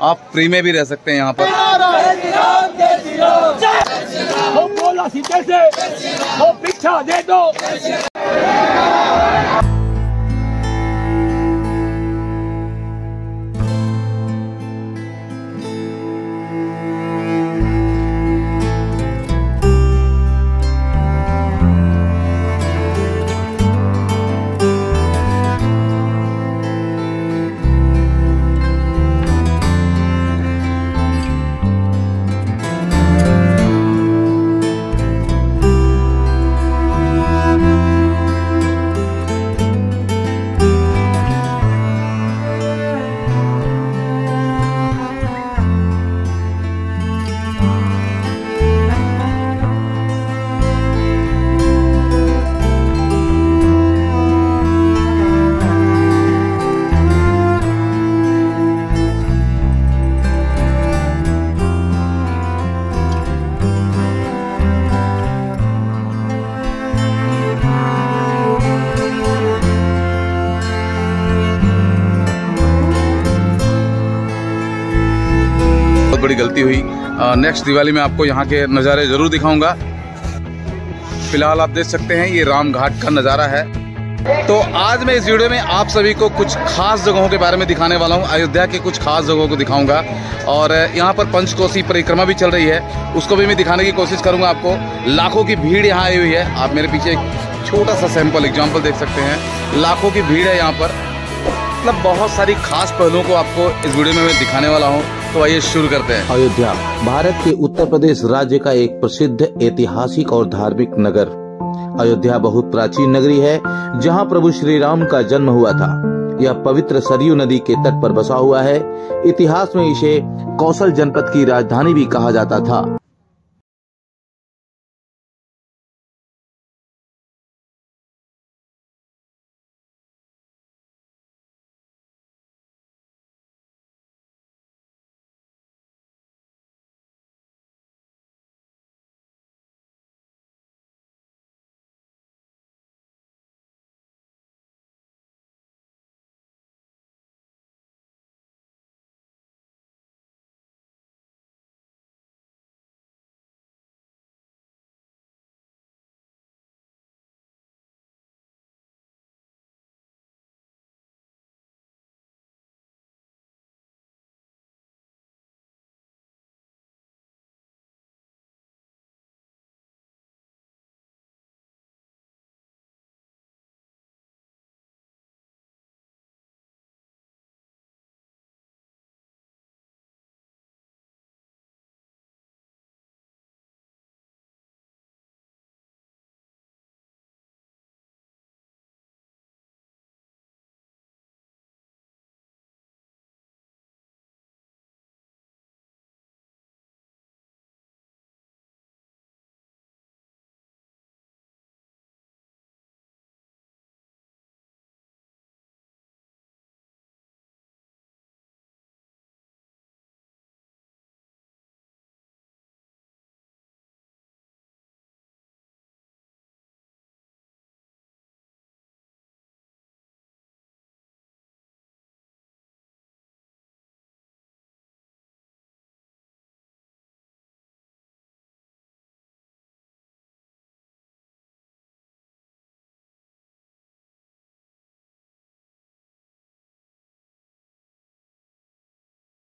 आप फ्री में भी रह सकते हैं यहाँ पर। हो बोला सीधे से हो दे दो। गलती हुई। नेक्स्ट दिवाली में आपको यहाँ के नज़ारे ज़रूर दिखाऊँगा। फ़िलहाल आप देख सकते हैं, ये राम घाट का नज़ारा है। तो आज मैं इस वीडियो में आप सभी को कुछ खास जगहों के बारे में दिखाने वाला हूँ। अयोध्या के कुछ खास जगहों को दिखाऊँगा। और यहाँ पर पंचकोसी परिक्रमा भी चल रही है। उसको भी मैं दिखाने की कोशिश करूँगा आपको। लाखों की भीड़ यहाँ आई हुई है। आप मेरे पीछे एक छोटा सा सैंपल एग्ज़ाम्पल देख सकते हैं। लाखों की भीड़ है यहाँ पर। मतलब बहुत सारी खास पहलुओं को आपको इस वीडियो में मैं दिखाने वाला हूँ। तो आइए शुरू करते हैं। अयोध्या, भारत के उत्तर प्रदेश राज्य का एक प्रसिद्ध ऐतिहासिक और धार्मिक नगर। अयोध्या बहुत प्राचीन नगरी है, जहाँ प्रभु श्री राम का जन्म हुआ था। यह पवित्र सरयू नदी के तट पर बसा हुआ है। इतिहास में इसे कौशल जनपद की राजधानी भी कहा जाता था।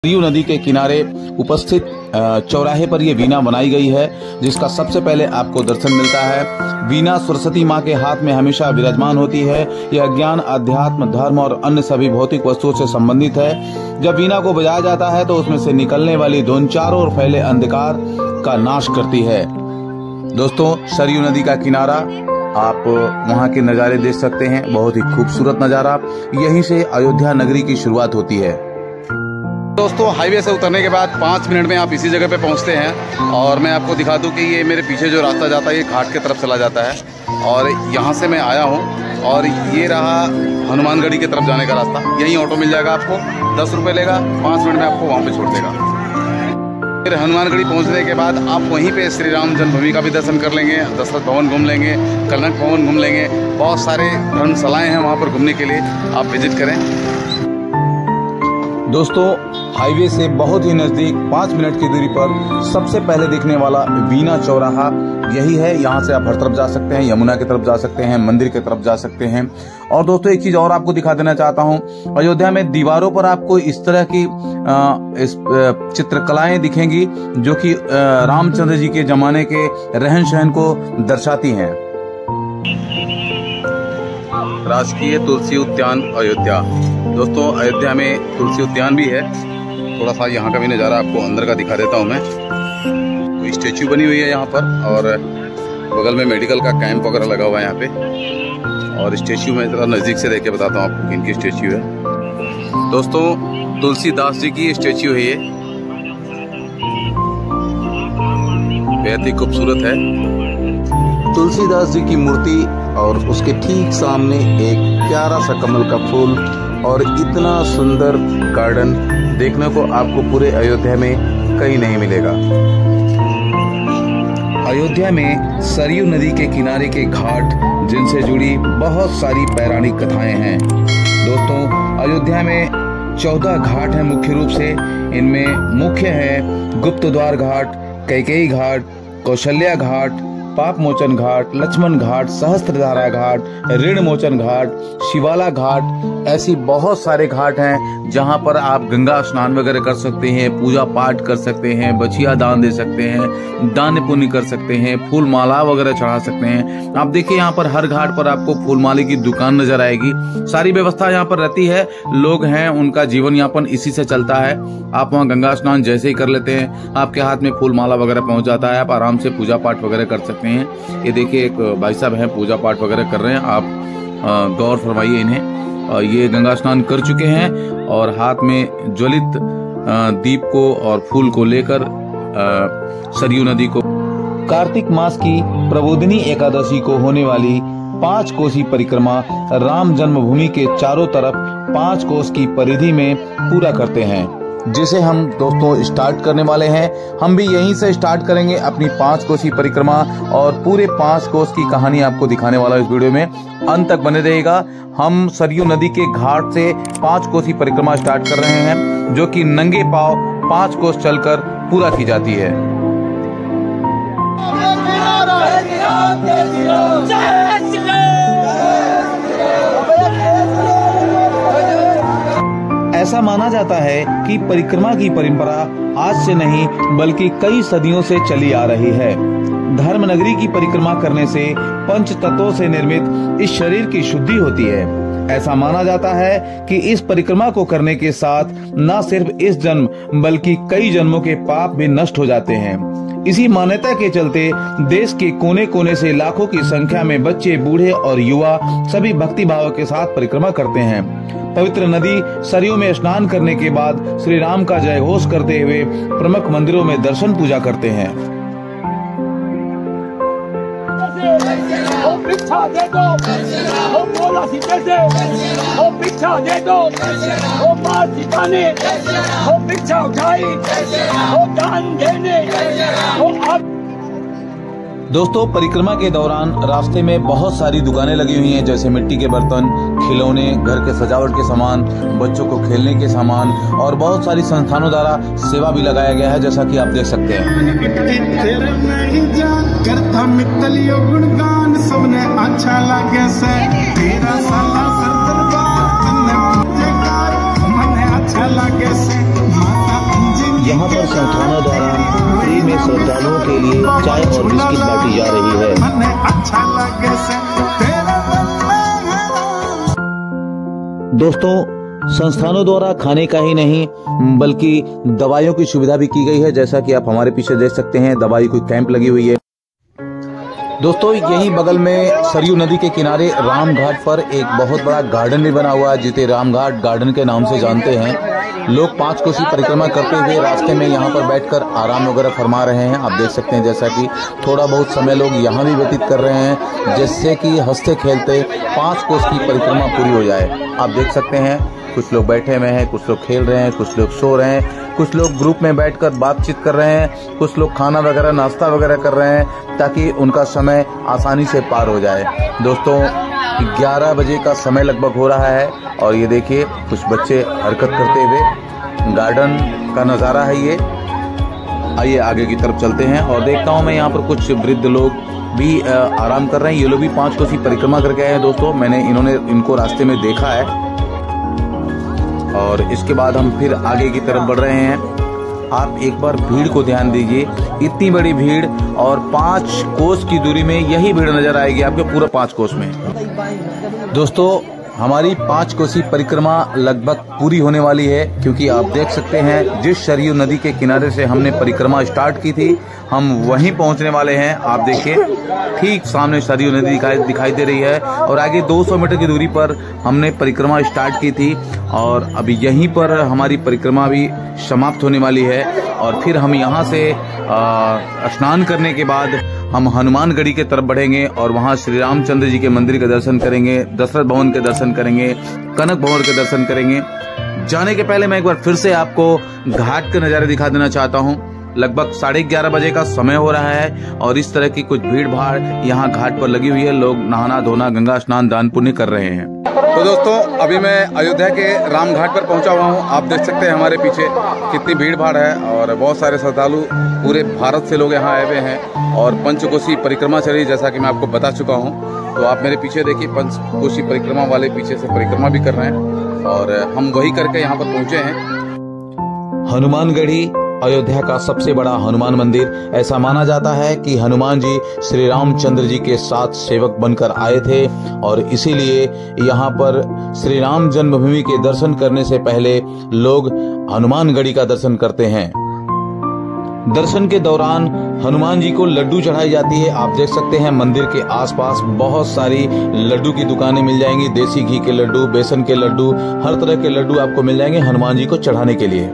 सरयू नदी के किनारे उपस्थित चौराहे पर ये वीणा बनाई गई है, जिसका सबसे पहले आपको दर्शन मिलता है। वीणा सरस्वती माँ के हाथ में हमेशा विराजमान होती है। यह ज्ञान अध्यात्म धर्म और अन्य सभी भौतिक वस्तुओं से संबंधित है। जब वीणा को बजाया जाता है तो उसमें से निकलने वाली धुन चारों ओर फैले अंधकार का नाश करती है। दोस्तों, सरयू नदी का किनारा आप वहाँ के नज़ारे देख सकते हैं। बहुत ही खूबसूरत नज़ारा। यहीं से अयोध्या नगरी की शुरुआत होती है। दोस्तों हाईवे से उतरने के बाद पाँच मिनट में आप इसी जगह पे पहुँचते हैं और मैं आपको दिखा दूँ कि ये मेरे पीछे जो रास्ता जाता है, ये घाट के तरफ़ चला जाता है और यहाँ से मैं आया हूँ और ये रहा हनुमानगढ़ी की तरफ़ जाने का रास्ता। यहीं ऑटो मिल जाएगा आपको, दस रुपये लेगा, पाँच मिनट में आपको वहाँ पर छोड़ देगा। फिर हनुमानगढ़ी पहुँचने के बाद आप वहीं पे श्री राम जन्मभूमि का भी दर्शन कर लेंगे, दशरथ भवन घूम लेंगे कनक भवन घूम लेंगे, बहुत सारे धर्मशालाएँ हैं वहाँ पर घूमने के लिए, आप विज़िट करें। दोस्तों, हाईवे से बहुत ही नज़दीक पाँच मिनट की दूरी पर सबसे पहले दिखने वाला वीना चौराहा, यही है। यहाँ से आप हर तरफ़ जा सकते हैं, यमुना की तरफ़ जा सकते हैं, मंदिर की तरफ़ जा सकते हैं। और दोस्तों, एक चीज़ और आपको दिखा देना चाहता हूँ, अयोध्या में दीवारों पर आपको इस तरह की चित्रकलाएँ दिखेंगी जो कि रामचंद्र जी के जमाने के रहन सहन को दर्शाती हैं। राजकीय तुलसी उद्यान अयोध्या। दोस्तों, अयोध्या में तुलसी उद्यान भी है। थोड़ा सा यहाँ का भी नज़ारा आपको अंदर का दिखा देता हूँ मैं। कोई स्टेच्यू बनी हुई है यहाँ पर और बगल में मेडिकल का कैंप वगैरह लगा हुआ है यहाँ पे। और स्टेच्यू में ज़रा नज़दीक से देख के बताता हूँ आपको किन की स्टेच्यू है। दोस्तों, तुलसीदास जी की स्टेच्यू है ये। बेहद ही खूबसूरत है। तुलसीदास जी की मूर्ति और उसके ठीक सामने एक प्यारा सा कमल का फूल और इतना सुंदर गार्डन देखने को आपको पूरे अयोध्या में कहीं नहीं मिलेगा। अयोध्या में सरयू नदी के किनारे के घाट, जिनसे जुड़ी बहुत सारी पौराणिक कथाएँ हैं। दोस्तों, अयोध्या में चौदह घाट हैं मुख्य रूप से। इनमें मुख्य है गुप्त द्वार घाट, कैकेयी घाट, कौशल्या घाट पाप मोचन घाट, लक्ष्मण घाट, सहस्त्रधारा घाट, ऋण मोचन घाट, शिवाला घाट, ऐसी बहुत सारे घाट हैं जहाँ पर आप गंगा स्नान वगैरह कर सकते हैं, पूजा पाठ कर सकते हैं, बछिया दान दे सकते हैं, दान पुण्य कर सकते हैं फूल माला वगैरह चढ़ा सकते हैं। आप देखिए यहाँ पर हर घाट पर आपको फूल माले की दुकान नज़र आएगी। सारी व्यवस्था यहाँ पर रहती है, लोग हैं, उनका जीवन यापन इसी से चलता है। आप वहाँ गंगा स्नान जैसे ही कर लेते हैं, आपके हाथ में फूल माला वगैरह पहुँच जाता है, आप आराम से पूजा पाठ वगैरह कर सकते सकते हैं। ये देखिए एक भाई साहब हैं, पूजा पाठ वगैरह कर रहे हैं। आप गौर फरमाइए इन्हें। ये गंगा स्नान कर चुके हैं और हाथ में ज्वलित दीप को और फूल को लेकर सरयू नदी को। कार्तिक मास की प्रबोधिनी एकादशी को होने वाली पाँच कोसी परिक्रमा राम जन्मभूमि के चारों तरफ़ पाँच कोस की परिधि में पूरा करते हैं। जिसे हम दोस्तों स्टार्ट करने वाले हैं हम भी यहीं से स्टार्ट करेंगे अपनी पाँच कोसी परिक्रमा और पूरे पाँच कोस की कहानी आपको दिखाने वाला इस वीडियो में अंत तक बने रहेगा हम सरयू नदी के घाट से पाँच कोसी परिक्रमा स्टार्ट कर रहे हैं जो कि नंगे पाव पाँच कोस चलकर पूरा की जाती है ऐसा माना जाता है कि परिक्रमा की परंपरा आज से नहीं, बल्कि कई सदियों से चली आ रही है। धर्म नगरी की परिक्रमा करने से पंच तत्वों से निर्मित इस शरीर की शुद्धि होती है। ऐसा माना जाता है कि इस परिक्रमा को करने के साथ न सिर्फ़ इस जन्म, बल्कि कई जन्मों के पाप भी नष्ट हो जाते हैं। इसी मान्यता के चलते देश के कोने कोने से लाखों की संख्या में बच्चे, बूढ़े और युवा सभी भक्ति भाव के साथ परिक्रमा करते हैं। पवित्र नदी सरयू में स्नान करने के बाद श्री राम का जय घोष करते हुए प्रमुख मंदिरों में दर्शन पूजा करते हैं। भिक्षा दे दो ओ बोला सीते से ओ भिक्षा दे दो ओ माँ सीता ने ओ भिक्षा उठाई ओ दान देने ओ आप दोस्तों, परिक्रमा के दौरान रास्ते में बहुत सारी दुकानें लगी हुई हैं, जैसे मिट्टी के बर्तन, खिलौने, घर के सजावट के सामान, बच्चों को खेलने के सामान, और बहुत सारी संस्थानों द्वारा सेवा भी लगाया गया है, जैसा कि आप देख सकते हैं। यहाँ पर संस्थानों द्वारा फ्री में श्रद्धालुओं के लिए चाय और बिस्किट बांटी जा रही है। दोस्तों संस्थानों द्वारा खाने का ही नहीं बल्कि दवाइयों की सुविधा भी की गई है जैसा कि आप हमारे पीछे देख सकते हैं दवाई कोई कैंप लगी हुई है। दोस्तों यही बगल में सरयू नदी के किनारे राम घाट पर एक बहुत बड़ा गार्डन भी बना हुआ है जिसे राम घाट गार्डन के नाम से जानते हैं। लोग पाँच कोसी परिक्रमा करते हुए रास्ते में यहाँ पर बैठकर आराम वगैरह फरमा रहे हैं। आप देख सकते हैं जैसा कि थोड़ा बहुत समय लोग यहाँ भी व्यतीत कर रहे हैं, जिससे कि हँसते खेलते पाँच कोस की परिक्रमा पूरी हो जाए। आप देख सकते हैं कुछ लोग बैठे हुए हैं, कुछ लोग खेल रहे हैं, कुछ लोग सो रहे हैं, कुछ लोग ग्रुप में बैठकर बातचीत कर रहे हैं, कुछ लोग खाना वगैरह, नाश्ता वगैरह कर रहे हैं, ताकि उनका समय आसानी से पार हो जाए। दोस्तों 11 बजे का समय लगभग हो रहा है, और ये देखिए, कुछ बच्चे हरकत करते हुए, गार्डन का नज़ारा है ये। आइए, आगे की तरफ़ चलते हैं, और देखता हूँ मैं यहाँ पर कुछ वृद्ध लोग भी आराम कर रहे हैं। ये लोग भी पाँच कोसी परिक्रमा करके आए हैं, दोस्तों। मैंने इन्होंने, इनको रास्ते में देखा है। और इसके बाद हम फिर आगे की तरफ़ बढ़ रहे हैं। आप एक बार भीड़ को ध्यान दीजिए। इतनी बड़ी भीड़ और पाँच कोस की दूरी में यही भीड़ नज़र आएगी आपके पूरा पाँच कोस में। दोस्तों हमारी पाँच कोसी परिक्रमा लगभग पूरी होने वाली है, क्योंकि आप देख सकते हैं, जिस सरयू नदी के किनारे से हमने परिक्रमा स्टार्ट की थी, हम वहीं पहुँचने वाले हैं। आप देखिए, ठीक सामने सरयू नदी दिखाई दिखाई दे रही है, और आगे 200 मीटर की दूरी पर हमने परिक्रमा स्टार्ट की थी, और अभी यहीं पर हमारी परिक्रमा भी समाप्त होने वाली है, और फिर हम यहाँ से स्नान करने के बाद हम हनुमानगढ़ी के तरफ़ बढ़ेंगे, और वहाँ श्री रामचंद्र जी के मंदिर के दर्शन करेंगे, दशरथ भवन के दर्शन करेंगे, कनक भवन के दर्शन करेंगे। जाने के पहले मैं एक बार फिर से आपको घाट के नज़ारे दिखा देना चाहता हूँ। लगभग साढ़े ग्यारह बजे का समय हो रहा है और इस तरह की कुछ भीड़ भाड़ यहाँ घाट पर लगी हुई है। लोग नहाना धोना गंगा स्नान दान पुण्य कर रहे हैं। तो दोस्तों, अभी मैं अयोध्या के राम घाट पर पहुँचा हुआ हूँ। आप देख सकते हैं हमारे पीछे कितनी भीड़ भाड़ है और बहुत सारे श्रद्धालु पूरे भारत से लोग यहाँ आए हुए हैं और पंचकोशी परिक्रमा चली जैसा कि मैं आपको बता चुका हूँ। तो आप मेरे पीछे देखिए, पंचकोशी परिक्रमा वाले पीछे से परिक्रमा भी कर रहे हैं और हम वही करके यहाँ पर पहुँचे हैं। हनुमानगढ़ी अयोध्या का सबसे बड़ा हनुमान मंदिर। ऐसा माना जाता है कि हनुमान जी श्री रामचंद्र जी के साथ सेवक बनकर आए थे और इसीलिए यहाँ पर श्री राम जन्मभूमि के दर्शन करने से पहले लोग हनुमानगढ़ी का दर्शन करते हैं। दर्शन के दौरान हनुमान जी को लड्डू चढ़ाई जाती है। आप देख सकते हैं मंदिर के आसपास बहुत सारी लड्डू की दुकानें मिल जाएँगी। देसी घी के लड्डू, बेसन के लड्डू, हर तरह के लड्डू आपको मिल जाएँगे हनुमान जी को चढ़ाने के लिए।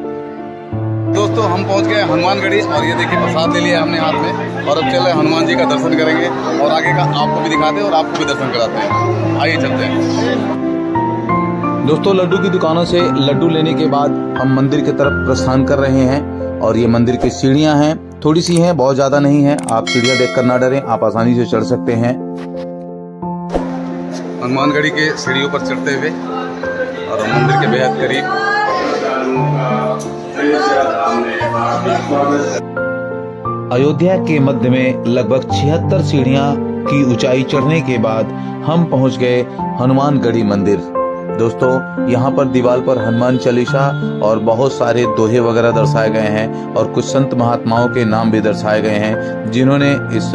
दोस्तों हम पहुँच गए हनुमानगढ़ी और ये देखिए प्रसाद ले लिया हमने हाथ में और अब चल हनुमान जी का दर्शन करेंगे और आगे का आपको भी दिखाते हैं और आपको भी दर्शन कराते हैं। आइए चलते हैं। दोस्तों लड्डू की दुकानों से लड्डू लेने के बाद हम मंदिर की तरफ़ प्रस्थान कर रहे हैं और ये मंदिर की सीढ़ियाँ हैं। थोड़ी सी हैं बहुत ज़्यादा नहीं है। आप सीढ़ियाँ देखकर ना डरें आप आसानी से चढ़ सकते हैं। हनुमानगढ़ी के सीढ़ियों पर चढ़ते हुए और मंदिर के बेहद करीब अयोध्या के मध्य में लगभग छिहत्तर सीढ़ियाँ की ऊंचाई चढ़ने के बाद हम पहुँच गए हनुमानगढ़ी मंदिर। दोस्तों, यहाँ पर दीवार पर हनुमान चालीसा और बहुत सारे दोहे वगैरह दर्शाए गए हैं और कुछ संत महात्माओं के नाम भी दर्शाए गए हैं, जिन्होंने इस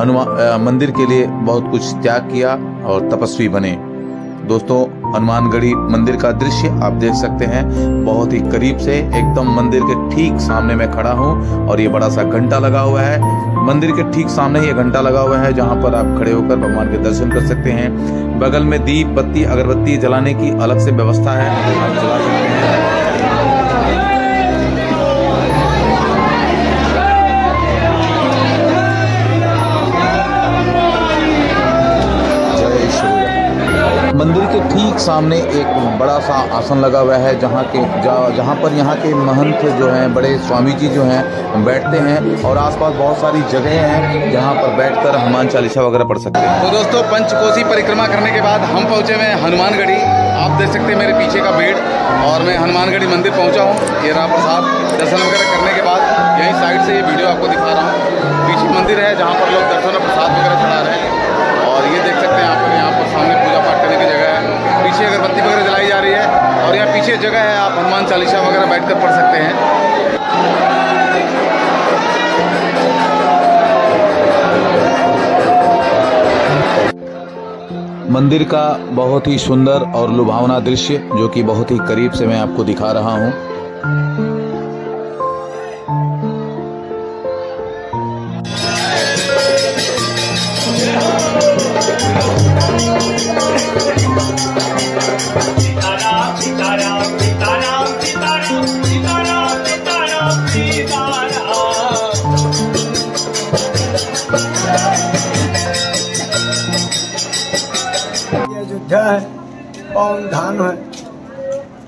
हनुमान मंदिर के लिए बहुत कुछ त्याग किया और तपस्वी बने। दोस्तों, हनुमानगढ़ी मंदिर का दृश्य आप देख सकते हैं। बहुत ही करीब से एकदम मंदिर के ठीक सामने मैं खड़ा हूँ और ये बड़ा सा घंटा लगा हुआ है। मंदिर के ठीक सामने ही घंटा लगा हुआ है, जहाँ पर आप खड़े होकर भगवान के दर्शन कर सकते हैं। बगल में दीप, बत्ती, अगरबत्ती जलाने की अलग से व्यवस्था है। आप जला सकते हैं। ठीक सामने एक बड़ा सा आसन लगा हुआ है, जहाँ के जहाँ पर यहाँ के महंत जो हैं, बड़े स्वामी जी जो हैं, बैठते हैं और आसपास बहुत सारी जगहें हैं, जहाँ पर बैठकर हनुमान चालीसा वगैरह पढ़ सकते हैं। तो दोस्तों पंचकोसी परिक्रमा करने के बाद हम पहुँचे हुए हैं हनुमानगढ़ी। आप देख सकते हैं मेरे पीछे का भीड़ और मैं हनुमानगढ़ी मंदिर पहुँचा हूँ। ये रहा प्रसाद दर्शन वगैरह करने के बाद यहीं साइड से ये वीडियो आपको दिखा रहा हूँ। पीछे मंदिर है जहाँ पर लोग दर्शन और प्रसाद वगैरह चढ़ा रहे हैं। पीछे अगरबत्ती वगैरह जलाई जा रही है और यहाँ पीछे जगह है, आप हनुमान चालीसा वगैरह बैठ कर पढ़ सकते हैं। मंदिर का बहुत ही सुंदर और लुभावना दृश्य, जो कि बहुत ही करीब से मैं आपको दिखा रहा हूँ। अयोध्या है, पवन धाम है।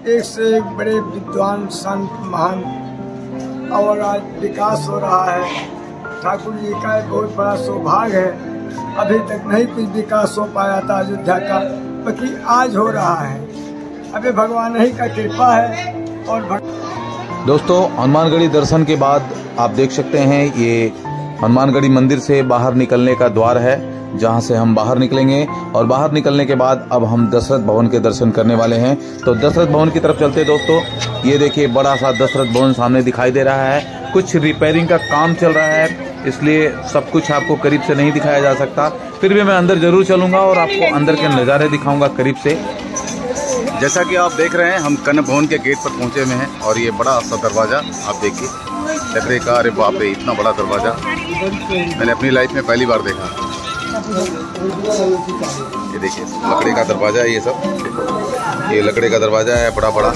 एक से एक बड़े विद्वान, संत, महान, और आज विकास हो रहा है। ठाकुर जी का एक बहुत बड़ा सौभाग्य है। अभी तक नहीं कुछ विकास हो पाया था अयोध्या का, बाकी आज हो रहा है। अभी भगवान ही का कृपा है और भग... दोस्तों, हनुमानगढ़ी दर्शन के बाद आप देख सकते हैं, ये हनुमानगढ़ी मंदिर से बाहर निकलने का द्वार है। जहाँ से हम बाहर निकलेंगे और बाहर निकलने के बाद अब हम दशरथ भवन के दर्शन करने वाले हैं। तो दशरथ भवन की तरफ़ चलते दोस्तों। ये देखिए बड़ा सा दशरथ भवन सामने दिखाई दे रहा है। कुछ रिपेयरिंग का काम चल रहा है, इसलिए सब कुछ आपको करीब से नहीं दिखाया जा सकता। फिर भी मैं अंदर ज़रूर चलूँगा और आपको अंदर के नज़ारे दिखाऊँगा करीब से। जैसा कि आप देख रहे हैं, हम कनक भवन के गेट पर पहुँचे हुए हैं और ये बड़ा सा दरवाज़ा, आप देखिए। लकड़े का अरे बाप रे, इतना बड़ा दरवाज़ा। मैंने अपनी लाइफ में पहली बार देखा। ये देखिए, लकड़े का दरवाज़ा है ये सब। ये लकड़े का दरवाज़ा है बड़ा बड़ा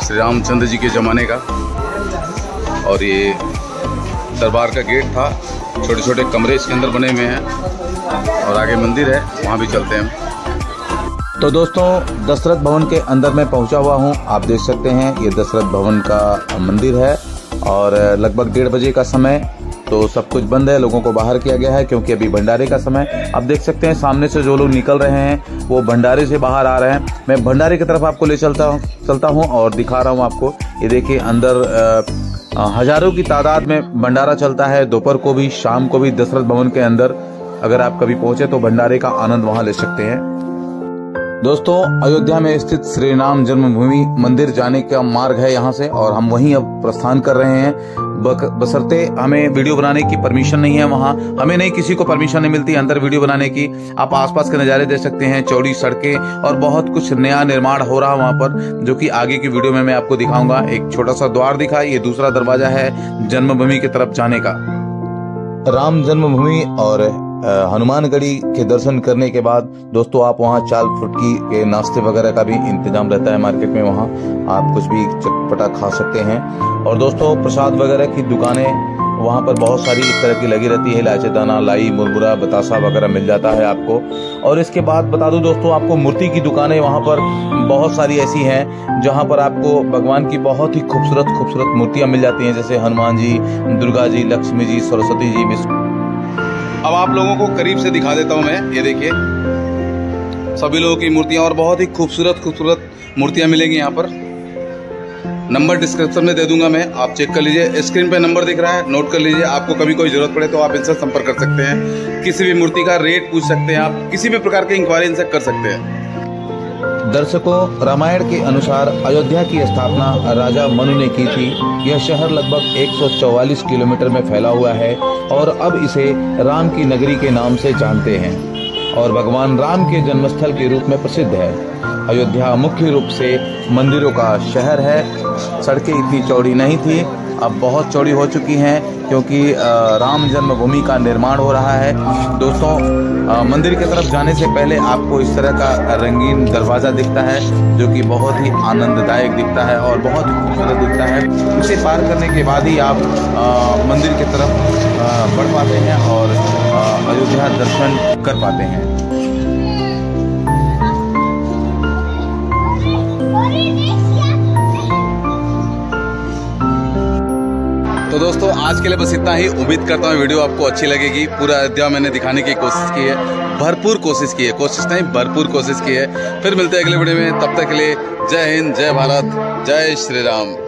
श्री रामचंद्र जी के ज़माने का। और ये दरबार का गेट था। छोटे छोटे कमरे इसके अंदर बने हुए हैं। और आगे मंदिर है, वहाँ भी चलते हैं तो दोस्तों, दशरथ भवन के अंदर मैं पहुँचा हुआ हूँ। आप देख सकते हैं, ये दशरथ भवन का मंदिर है। और, लगभग डेढ़ बजे का समय। तो सब कुछ बंद है, लोगों को बाहर किया गया है, क्योंकि अभी भंडारे का समय आप देख सकते हैं, सामने से जो लोग निकल रहे हैं, वो भंडारे से बाहर आ रहे हैं। मैं भंडारे की तरफ़ आपको ले चलता हूँ चलता हूँ और दिखा रहा हूँ आपको। ये देखिए, अंदर हज़ारों की तादाद में भंडारा चलता है। दोपहर को भी, शाम को भी, दशरथ भवन के अंदर अगर आप कभी पहुँचे तो भंडारे का आनंद वहाँ ले सकते हैं। दोस्तों, अयोध्या में स्थित श्री राम जन्मभूमि मंदिर जाने का मार्ग है यहाँ से और हम वहीं अब प्रस्थान कर रहे हैं। बसरते, हमें वीडियो बनाने की परमिशन नहीं है वहाँ। हमें नहीं किसी को परमिशन नहीं मिलती अंदर वीडियो बनाने की। आप आसपास के नज़ारे देख सकते हैं, चौड़ी सड़कें और बहुत कुछ नया निर्माण हो रहा है वहाँ पर, जो कि आगे की वीडियो में मैं आपको दिखाऊँगा। एक छोटा सा द्वार दिखा, ये दूसरा दरवाज़ा है जन्मभूमि की तरफ़ जाने का। राम जन्मभूमि और हनुमानगढ़ी के दर्शन करने के बाद, दोस्तों, आप वहाँ चाल फुटकी के नाश्ते वगैरह का भी इंतज़ाम रहता है मार्केट में वहाँ। आप कुछ भी चटपटा खा सकते हैं। और दोस्तों, प्रसाद वगैरह की दुकानें, वहाँ पर बहुत सारी इस तरह की लगी रहती है। इलायची दाना, लाई, मुरमुरा, बतासा वगैरह मिल जाता है आपको। और इसके बाद बता दूँ दोस्तों, आपको मूर्ति की दुकानें वहाँ पर बहुत सारी ऐसी हैं, जहाँ पर आपको भगवान की बहुत ही खूबसूरत खूबसूरत मूर्तियाँ मिल जाती हैं। जैसे हनुमान जी, दुर्गा जी, लक्ष्मी जी, सरस्वती जी, विष्णु अब आप लोगों को करीब से दिखा देता हूँ मैं, ये देखिए। सभी लोगों की मूर्तियाँ और बहुत ही खूबसूरत खूबसूरत मूर्तियाँ मिलेंगी यहाँ पर। नंबर डिस्क्रिप्शन में दे दूँगा मैं, आप चेक कर लीजिए। स्क्रीन पे नंबर दिख रहा है, नोट कर लीजिए। आपको कभी कोई ज़रूरत पड़े तो आप इनसे संपर्क कर सकते हैं। किसी भी मूर्ति का रेट पूछ सकते हैं आप, किसी भी प्रकार की इंक्वायरी इनसे कर सकते हैं। दर्शकों, रामायण के अनुसार अयोध्या की स्थापना राजा मनु ने की थी। यह शहर लगभग 144 किलोमीटर में फैला हुआ है और अब इसे राम की नगरी के नाम से जानते हैं। और भगवान राम के जन्मस्थल के रूप में प्रसिद्ध है। अयोध्या मुख्य रूप से मंदिरों का शहर है। सड़कें इतनी चौड़ी नहीं थी अब बहुत चौड़ी हो चुकी हैं, क्योंकि राम जन्मभूमि का निर्माण हो रहा है। दोस्तों मंदिर की तरफ़ जाने से पहले आपको इस तरह का रंगीन दरवाज़ा दिखता है, जो कि बहुत ही आनंददायक दिखता है और बहुत ही खूबसूरत दिखता है। इसे पार करने के बाद ही आप मंदिर की तरफ़ बढ़ पाते हैं और अयोध्या दर्शन कर पाते हैं। तो दोस्तों, आज के लिए बस इतना ही। उम्मीद करता हूँ वीडियो आपको अच्छी लगेगी। पूरा अयोध्या मैंने दिखाने की कोशिश की है। भरपूर कोशिश की है। कोशिश नहीं, भरपूर कोशिश की है। फिर मिलते हैं अगले वीडियो में। तब तक के लिए जय हिंद, जय भारत, जय श्री राम।